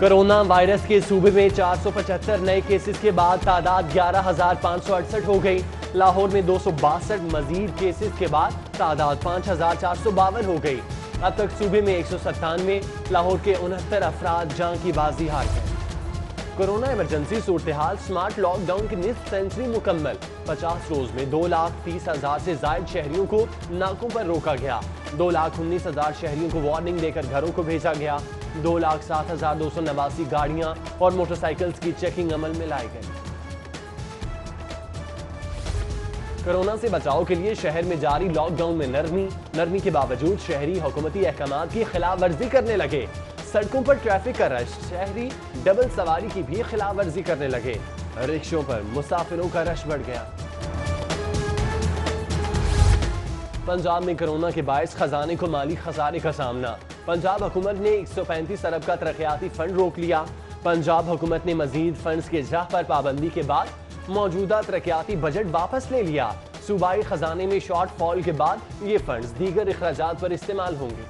Corona virus के सूबे में 475 नए केसेस के बाद तादाद ग्यारह हो गई। लाहौर में दो सौ बासठ मजीद केसेस के बाद तादाद पाँच हज़ार चार सौ बावन हो गई। अब तक सूबे में एक सौ सत्तानवे, लाहौर के उनहत्तर अफराद जंग की बाजी हार गए। कोरोना इमरजेंसी सूरत हाल स्मार्ट लॉकडाउन की निस्फ सेंचुरी मुकम्मल। 50 रोज में दो लाख तीस हज़ार से जायद शहरियों को नाकों पर रोका गया। दो लाख उन्नीस हज़ार शहरियों को वार्निंग देकर घरों को भेजा गया। दो लाख सात हज़ार दो सौ नवासी गाड़ियाँ और मोटरसाइकिल्स की चेकिंग अमल में लाई गई। कोरोना से बचाव के लिए शहर में जारी लॉकडाउन में नरमी नरमी के बावजूद शहरी हुकूमती अहकाम की खिलाफ वर्जी करने लगे। सड़कों पर ट्रैफ़िक का रश, शहरी डबल सवारी की भी खिलाफ वर्जी करने लगे। रिक्शों पर मुसाफिरों का रश बढ़ गया। पंजाब में कोरोना के बायस खजाने को माली खसारे का सामना। पंजाब हुकूमत ने 135 अरब का तरक्याती फंड रोक लिया। पंजाब हुकूमत ने मजीद फंड्स के जह पर पाबंदी के बाद मौजूदा तरक्याती बजट वापस ले लिया। सूबाई खजाने में शॉर्ट फॉल के बाद ये फंड्स दीगर अखराज पर इस्तेमाल होंगे।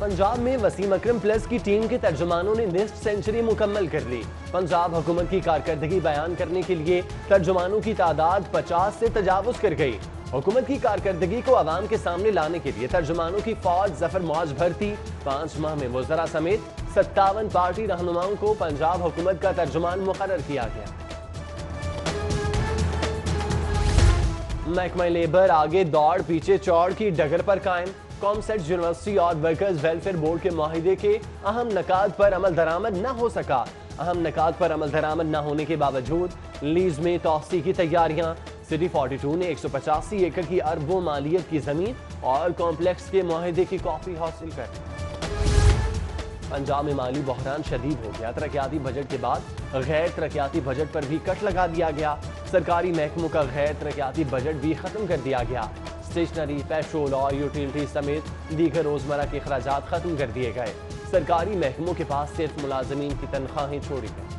पंजाब में वसीम अक्रम प्लस की टीम के तर्जुमानों ने निस्ट सेंचुरी मुकम्मल कर ली। पंजाब हुकूमत की कारकर्दगी बयान करने के लिए तर्जुमानों की तादाद 50 से तजावज कर गई। हुकूमत की कारकर्दगी को आवाम के सामने लाने के लिए तर्जुमानों की फौज, ज़फ़र मौज भर्ती। पाँच माह में वजरा समेत सत्तावन पार्टी रहनुमाओं को पंजाब हुकूमत का तर्जुमान मुकर किया गया। महकमा लेबर आगे दौड़, पीछे चौड़ की डगर पर कायम। कॉमसेट यूनिवर्सिटी और वर्कर्स वेलफेयर बोर्ड के माहिदे के अहम नकाद पर अमल दरामद न हो सका। अहम नकाद पर अमल दरामद न होने के बावजूद लीज में तोसी की तैयारियाँ सिटी 42 ने एक सौ पचासी एकड़ की अरबों मालियत की ज़मीन और कॉम्प्लेक्स के माहिदे की कॉपी हासिल कर पंजाब में माली बहरान शदीद हो गया। तरक्याती बजट के बाद गैर तरक्याती बजट पर भी कट लगा दिया गया। सरकारी महकमों का गैर तरक्याती बजट भी खत्म कर दिया गया। स्टेशनरी, पेट्रोल और यूटिलिटी समेत दीगर रोज़मर्रा के अखराज खत्म कर दिए गए। सरकारी महकमों के पास सिर्फ़ मुलाजमीन की तनख्वाहें छोड़ी गई।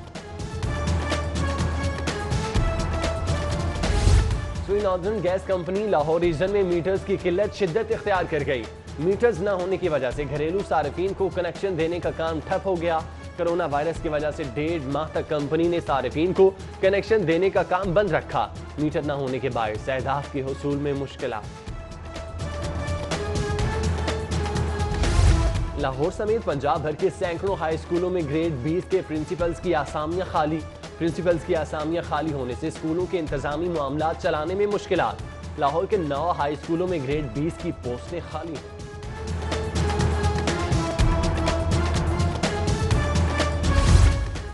Shri northern gas company Lahore region में मीटर्स की किल्लत, शिद्दत इख्तियार कर गई। मीटर्स न होने की वजह से घरेलू सार्फिन को कनेक्शन देने का काम ठप हो गया। कोरोना वायरस की वजह से डेढ़ माह तक कंपनी ने सार्फिन को कनेक्शन देने का काम बंद रखा। मीटर न होने के बायस अहदाफ के हसूल में मुश्किल लाहौर समेत पंजाब भर के सैकड़ों हाई स्कूलों में ग्रेड 20 के प्रिंसिपल्स की आसामियाँ खाली। प्रिंसिपल्स की आसामियाँ खाली होने से स्कूलों के इंतजामी मामला चलाने में मुश्किल लाहौर के नौ हाई स्कूलों में ग्रेड 20 की पोस्टें खाली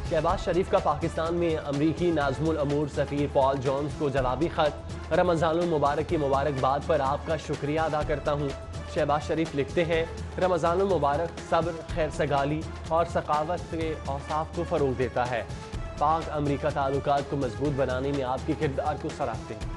शहबाज शरीफ का पाकिस्तान में अमरीकी नाजमुल अमूर सफ़ीर पॉल जॉन्स को जवाबी खत। रमज़ान मुबारक की मुबारकबाद पर आपका शुक्रिया अदा करता हूँ। शहबाज शरीफ लिखते हैं रमज़ान मुबारक, सब्र, खैर सगाली और सकावत के औसाफ को फ़रोग देता है। पाक अमरीका ताल्लुक को मज़बूत बनाने में आपके किरदार को सराहते हैं।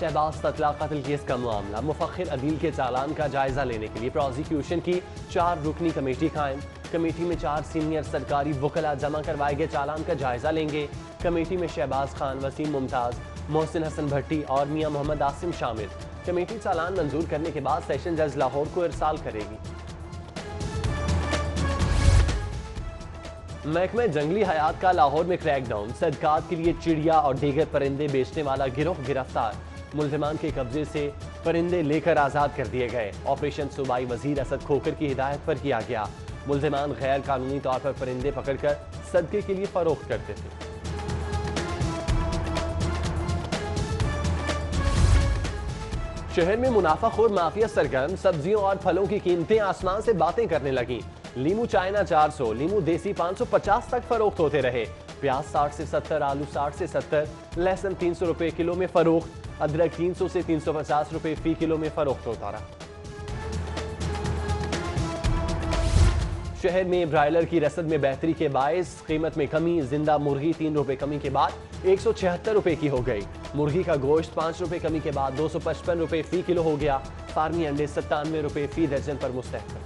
शहबाज ततला कत्ल केस का मामला, मुफखर अदील के चालान का जायजा लेने के लिए प्रोसिक्यूशन की चार रुकनी कमेटी कायम। कमेटी में चार सीनियर सरकारी वकला जमा करवाए गए चालान का जायजा लेंगे। कमेटी में शहबाज खान, वसीम मुमताज़, मोहसिन हसन भट्टी और मियाँ मोहम्मद आसिम शामिल। कमेटी चालान मंजूर करने के बाद सेशन जज लाहौर को इरसाल करेगी। महकमे जंगली हयात का लाहौर में क्रैकडाउन। सदकात के लिए चिड़िया और दीगर परिंदे बेचने वाला गिरोह गिरफ़्तार। मुलजमान के कब्जे से परिंदे लेकर आज़ाद कर दिए गए। ऑपरेशन सूबाई वज़ीर असद खोकर की हिदायत पर किया गया। मुलजमान गैर कानूनी तौर पर परिंदे पकड़कर सदके के लिए फरोख्त करते थे। शहर में मुनाफाखोर माफिया सरगर्म, सब्जियों और फलों की कीमतें आसमान से बातें करने लगी। लीमू चाइना 400, लीमू देसी 550 तक फरोख्त होते रहे। प्याज 60 से 70, आलू 60 से 70, लहसुन 300 रुपए किलो में फरोख्त अदरक 300 से 350 रुपए फ़ी किलो में फरोख्त होता रहा। शहर में ब्रायलर की रसद में बेहतरी के बायस कीमत में कमी ज़िंदा मुर्गी तीन रुपए कमी के बाद एक सौ छिहत्तर रुपए की हो गई। मुर्गी का गोश्त पाँच रुपए कमी के बाद दो सौ पचपन रुपए फ़ी किलो हो गया। फार्मी अंडे सत्तानवे रुपए फ़ी दर्जन पर मुस्तक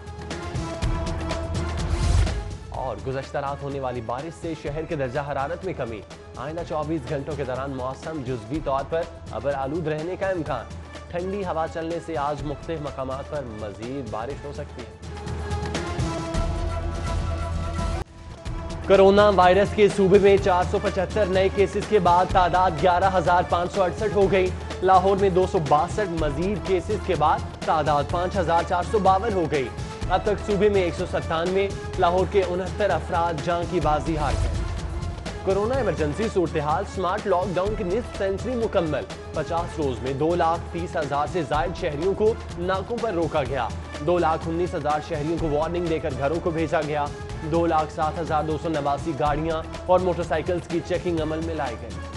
और गुजशत रात होने वाली बारिश से शहर के दर्जा हरारत में कमी। आइंदा 24 घंटों के दौरान मौसम जुजवी तौर पर अबर आलूद रहने का इम्कान। ठंडी हवा चलने से आज मुख्त मकाम पर मजीद बारिश हो सकती है। कोरोना वायरस के सूबे में 475 नए केसेस के बाद तादाद ग्यारह हज़ार पाँच सौ अड़सठ हो गई। लाहौर में दो सौ बासठ मजीद केसेस के बाद तादाद पाँच हज़ार चार सौ बावन हो गई। अब तक सूबे में एक सौ सत्तानवे, लाहौर के उनहत्तर अफराद जंग की बाजी हार गए। कोरोना इमरजेंसी सूरत हाल स्मार्ट लॉकडाउन की निस्फ सेंचुरी मुकम्मल। 50 रोज में दो लाख तीस हज़ार से जायद शहरियों को नाकों पर रोका गया। दो लाख उन्नीस हज़ार शहरियों को वार्निंग देकर घरों को भेजा गया। दो लाख सात हज़ार दो सौ नवासी गाड़ियाँ और मोटरसाइकिल्स की चेकिंग अमल में लाई गई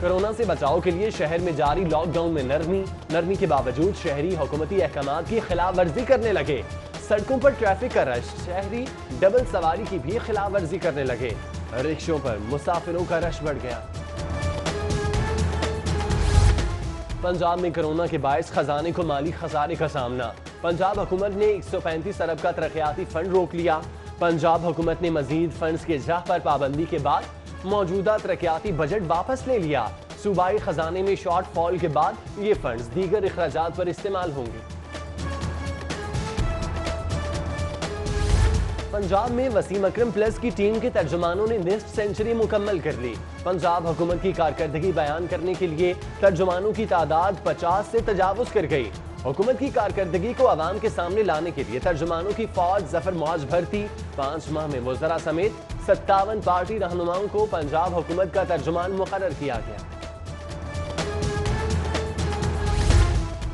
कोरोना से बचाव के लिए शहर में जारी लॉकडाउन में नरमी नरमी के बावजूद शहरी हुकूमती अहकाम की खिलाफ वर्जी करने लगे। सड़कों पर ट्रैफ़िक का रश शहरी डबल सवारी की भी खिलाफ वर्जी करने लगे। रिक्शों पर मुसाफिरों का रश बढ़ गया। पंजाब में कोरोना के बायस खजाने को माली खसारे का सामना। पंजाब हुकूमत ने 135 अरब का तरक्याती फंड रोक लिया। पंजाब हुकूमत ने मजीद फंड के जह पर पाबंदी के बाद मौजूदा तरक्याती बजट वापस ले लिया। सूबाई खजाने में शॉर्ट फॉल के बाद ये फंड दीगर अखराज पर इस्तेमाल होंगे। पंजाब में वसीम अक्रम प्लस की टीम के तर्जुमानों ने निस्ट सेंचुरी मुकम्मल कर ली। पंजाब हुकूमत की कारकर्दगी बयान करने के लिए तर्जुमानों की तादाद 50 से तजावज कर गई। हुकूमत की कारकर्दगी को आवाम के सामने लाने के लिए तर्जुमानों की फौज ज़फ़र मौज भर्ती। पाँच माह में मुजरा समेत सत्तावन पार्टी रहनुमाओं को पंजाब हुकूमत का तर्जुमान मुकर किया गया।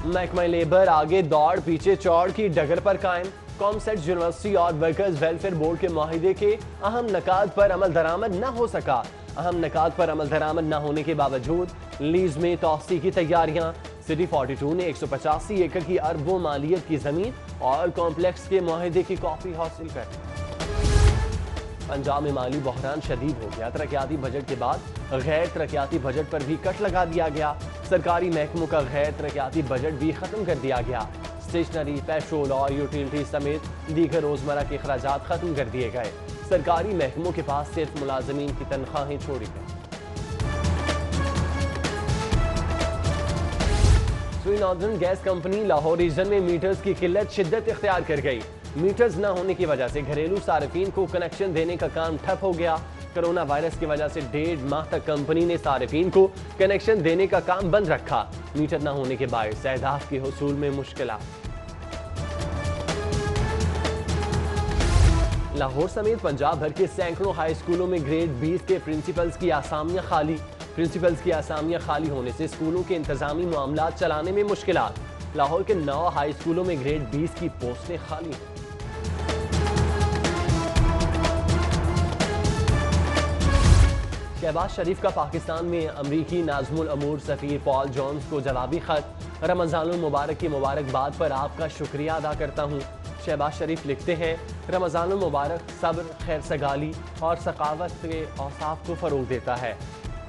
महकमा लेबर आगे दौड़, पीछे चौड़ की डगर पर कायम। कॉमसेट यूनिवर्सिटी और वर्कर्स वेलफेयर बोर्ड के माहिदे के अहम नकाद पर अमल दरामद न हो सका। अहम नकाद पर अमल दरामद न होने के बावजूद लीज में तोसी की तैयारियाँ। सिटी 42 ने एक सौ पचासी एकड़ की अरबों मालियत की ज़मीन और कॉम्प्लेक्स के माहे की कॉपी हासिल कर पंजाब में माली बहरान शदीद हो गया। तरक्याती बजट के बाद गैर तरक्याती बजट पर भी कट लगा दिया गया। सरकारी महकमों का गैर तरक्याती बजट भी खत्म कर दिया गया। स्टेशनरी, पेट्रोल और यूटिलिटी समेत दीगर रोज़मर्रा के अखराज खत्म कर दिए गए। सरकारी महकमों के पास सिर्फ़ मुलाजमीन की तनख्वाहें छोड़ी गई। स्वी northern gas company Lahore region में मीटर्स की किल्लत, शिद्दत इख्तियार कर गई। मीटर्स न होने की वजह से घरेलू सार्फिन को कनेक्शन देने का काम ठप हो गया। कोरोना वायरस की वजह से डेढ़ माह तक कंपनी ने सार्फिन को कनेक्शन देने का काम बंद रखा। मीटर न होने के बाद अहदाफ के हसूल में मुश्किल लाहौर समेत पंजाब भर के सैकड़ों हाई स्कूलों में ग्रेड 20 के प्रिंसिपल्स की आसामियाँ खाली। प्रिंसिपल्स की आसामियाँ खाली होने से स्कूलों के इंतजामी मामला चलाने में मुश्किल लाहौर के नौ हाई स्कूलों में ग्रेड बीस की पोस्टें खाली शहबाज शरीफ का पाकिस्तान में अमरीकी नाजमुल अमूर सफ़ीर पॉल जॉन्स को जवाबी खत। रमज़ान मुबारक की मुबारकबाद पर आपका शुक्रिया अदा करता हूँ। शहबाज शरीफ लिखते हैं रमज़ान मुबारक सब्र, खैर सगाली और सकावत के औसाफ को फ़रोग देता है।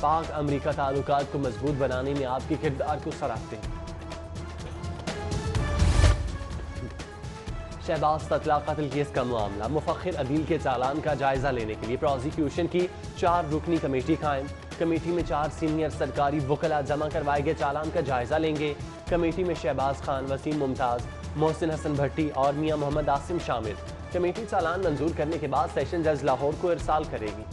पाक अमरीका ताल्लुक को मज़बूत बनाने में आपके किरदार को सराहते हैं। शहबाज ततला कत्ल केस का मामला। मुफखर अदील के चालान का जायजा लेने के लिए प्रोसिक्यूशन की चार रुकनी कमेटी कायम। कमेटी में चार सीनियर सरकारी वकला जमा करवाए गए चालान का जायजा लेंगे। कमेटी में शहबाज खान, वसीम मुमताज़, मोहसिन हसन भट्टी और मियाँ मोहम्मद आसिम शामिल। कमेटी चालान मंजूर करने के बाद सेशन जज लाहौर को इरसाल करेगी।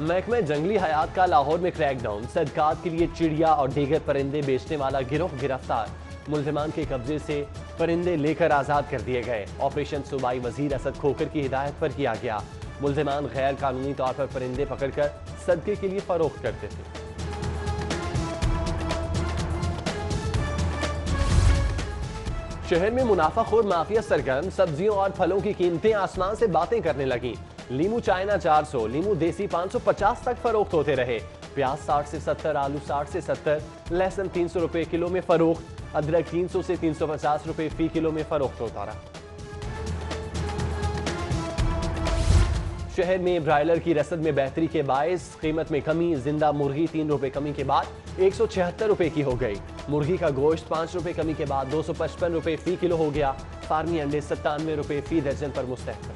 महकमे जंगली हयात का लाहौर में क्रैकडाउन। सदकात के लिए चिड़िया और दीगर परिंदे बेचने वाला गिरोह गिरफ़्तार। मुलजमान के कब्जे से परिंदे लेकर आज़ाद कर दिए गए। ऑपरेशन सूबाई वज़ीर असद खोकर की हिदायत पर किया गया। मुलजमान गैर कानूनी तौर पर परिंदे पकड़कर सदके के लिए फरोख्त करते थे। शहर में मुनाफाखोर माफिया सरगर्म सब्जियों और फलों की कीमतें आसमान से बातें करने लगी। लीमू चाइना 400, लीमू देसी 550 तक फरोख्त होते रहे। प्याज 60 से 70, आलू 60 से 70, लहसुन 300 रुपए किलो में फरोख्त। अदरक 300 से 350 रुपए फ़ी किलो में फरोख्त होता रहा शहर में ब्रायलर की रसद में बेहतरी के बायस, कीमत में कमी, ज़िंदा मुर्गी तीन रुपए कमी के बाद एक सौ छिहत्तर रुपए की हो गई। मुर्गी का गोश्त पाँच रुपए कमी के बाद दो सौ पचपन रुपए फ़ी किलो हो गया। फार्मी अंडे सत्तानवे रुपए फ़ी दर्जन पर मुस्तक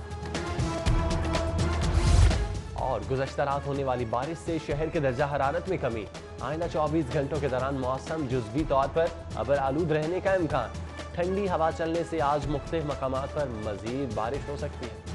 और गुजशत रात होने वाली बारिश से शहर के दर्जा हरारत में कमी। आइंदा 24 घंटों के दौरान मौसम जुजवी तौर पर अबर आलूद रहने का इम्कान। ठंडी हवा चलने से आज मुख्त मकाम पर मजीद बारिश हो सकती है।